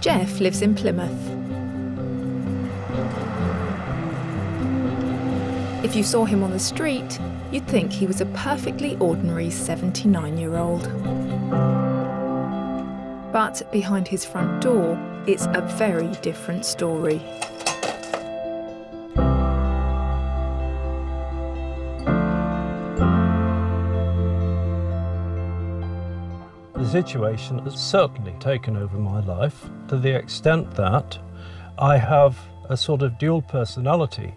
Jeff lives in Plymouth. If you saw him on the street, you'd think he was a perfectly ordinary 79 year old. But behind his front door, it's a very different story. The situation has certainly taken over my life to the extent that I have a sort of dual personality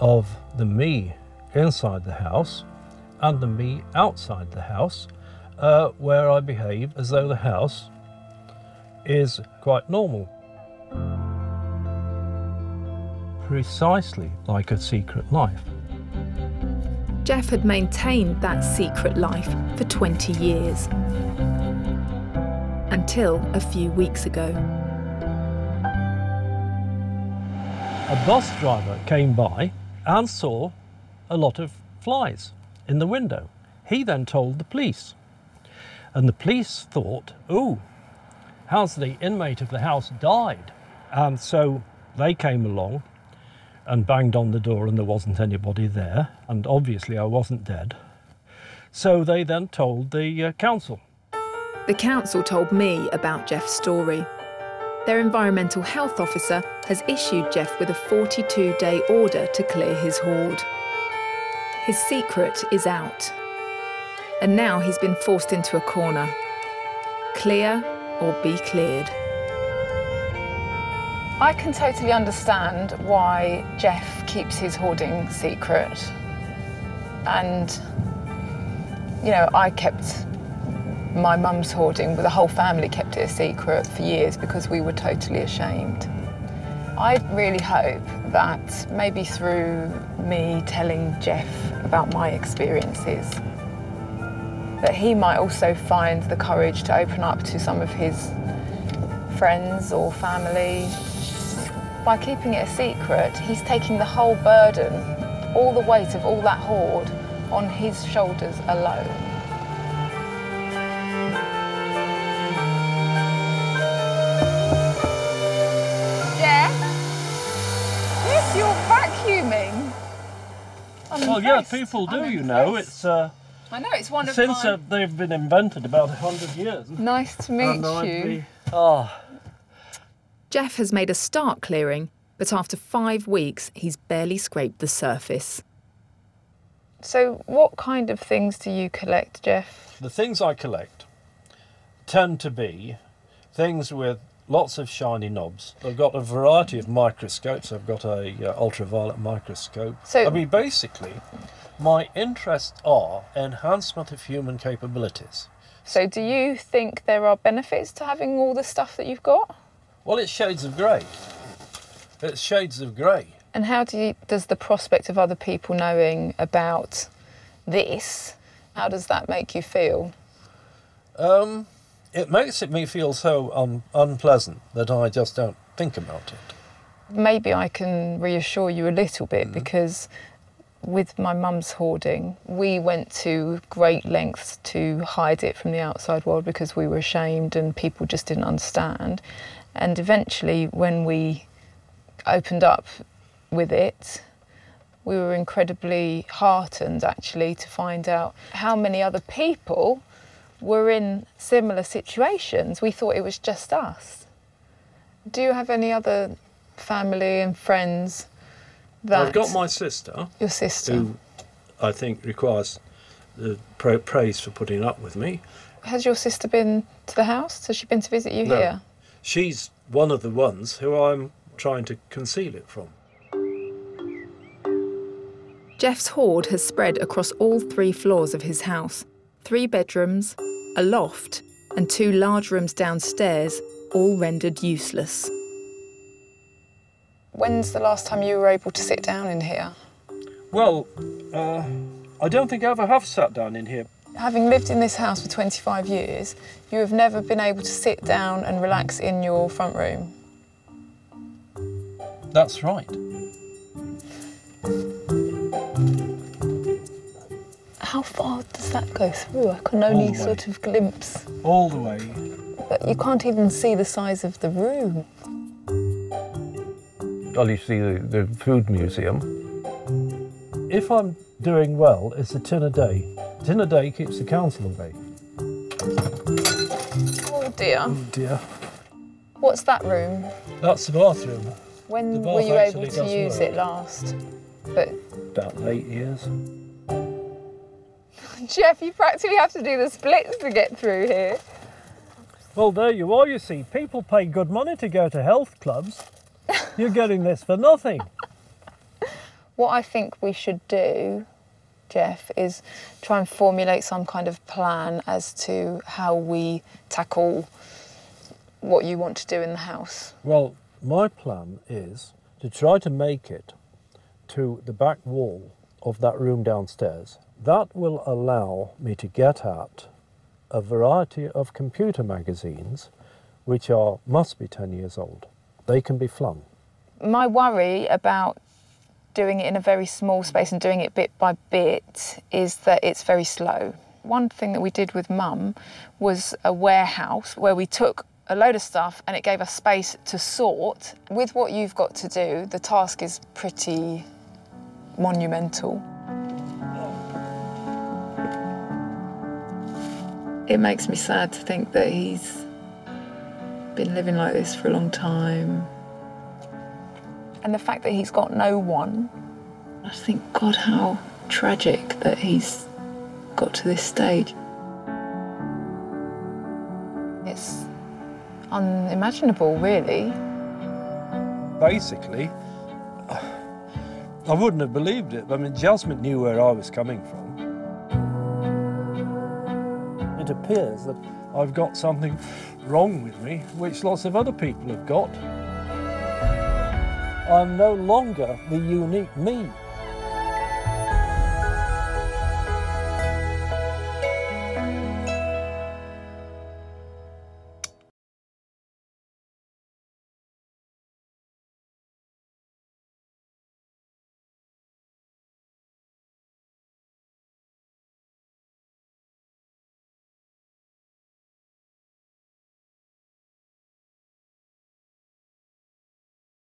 of the me inside the house and the me outside the house, uh, where I behave as though the house is quite normal. Precisely like a secret life. Jeff had maintained that secret life for 20 years. Until a few weeks ago. A bus driver came by and saw a lot of flies in the window. He then told the police. And the police thought, oh, has the inmate of the house died? And so they came along and banged on the door, and there wasn't anybody there. And obviously, I wasn't dead. So they then told the uh, council. The council told me about Jeff's story. Their environmental health officer has issued Jeff with a 42 day order to clear his hoard. His secret is out. And now he's been forced into a corner. Clear or be cleared. I can totally understand why Jeff keeps his hoarding secret. And, you know, I kept my mum's hoarding, the whole family kept it a secret for years because we were totally ashamed. I really hope that maybe through me telling Jeff about my experiences, that he might also find the courage to open up to some of his friends or family. By keeping it a secret, he's taking the whole burden, all the weight of all that hoard on his shoulders alone. Well, yeah, people do, you know. It's uh, I know it's one of since my... uh, they've been invented about a hundred years. Nice to meet you. Be... Oh. Jeff has made a start clearing, but after five weeks, he's barely scraped the surface. So, what kind of things do you collect, Jeff? The things I collect tend to be things with lots of shiny knobs. I've got a variety of microscopes. I've got a uh, ultraviolet microscope. So, I mean, basically, my interests are enhancement of human capabilities. So, do you think there are benefits to having all the stuff that you've got? Well, it's shades of grey. It's shades of grey. And how do you, does the prospect of other people knowing about this, how does that make you feel? Um, it makes it me feel so un- unpleasant that I just don't think about it. Maybe I can reassure you a little bit mm. because with my mum's hoarding, we went to great lengths to hide it from the outside world because we were ashamed and people just didn't understand. And eventually, when we opened up with it, we were incredibly heartened actually to find out how many other people were in similar situations. We thought it was just us. Do you have any other family and friends that. I've got my sister. Your sister. Who I think requires the praise for putting up with me. Has your sister been to the house? Has she been to visit you no. here? She's one of the ones who I'm trying to conceal it from. Jeff's hoard has spread across all three floors of his house three bedrooms, a loft, and two large rooms downstairs, all rendered useless. When's the last time you were able to sit down in here? Well, uh, I don't think I ever have sat down in here. Having lived in this house for 25 years, you have never been able to sit down and relax in your front room. That's right. How far does that go through? I can only sort of glimpse. All the way But you can't even see the size of the room. Well, you see the, the food museum. If I'm doing well, it's a tin a day. Tin a day keeps the council away. Oh dear. Oh dear. What's that room? That's the bathroom. When The were you able to use work. it last? But About eight years. Jeff, you practically have to do the splits to get through here. Well, there you are, you see. People pay good money to go to health clubs. You're getting this for nothing. What I think we should do, Jeff, is try and formulate some kind of plan as to how we tackle what you want to do in the house. Well, my plan is to try to make it to the back wall of that room downstairs. That will allow me to get at a variety of computer magazines which are must be 10 years old. They can be flung. My worry about doing it in a very small space and doing it bit by bit is that it's very slow. One thing that we did with mum was a warehouse where we took a load of stuff and it gave us space to sort. With what you've got to do, the task is pretty monumental. It makes me sad to think that he's been living like this for a long time. And the fact that he's got no one, I think, God, how tragic that he's got to this stage. It's unimaginable, really. Basically, I wouldn't have believed it. I mean, Jasmine knew where I was coming from. It appears that I've got something wrong with me, which lots of other people have got. I'm no longer the unique me.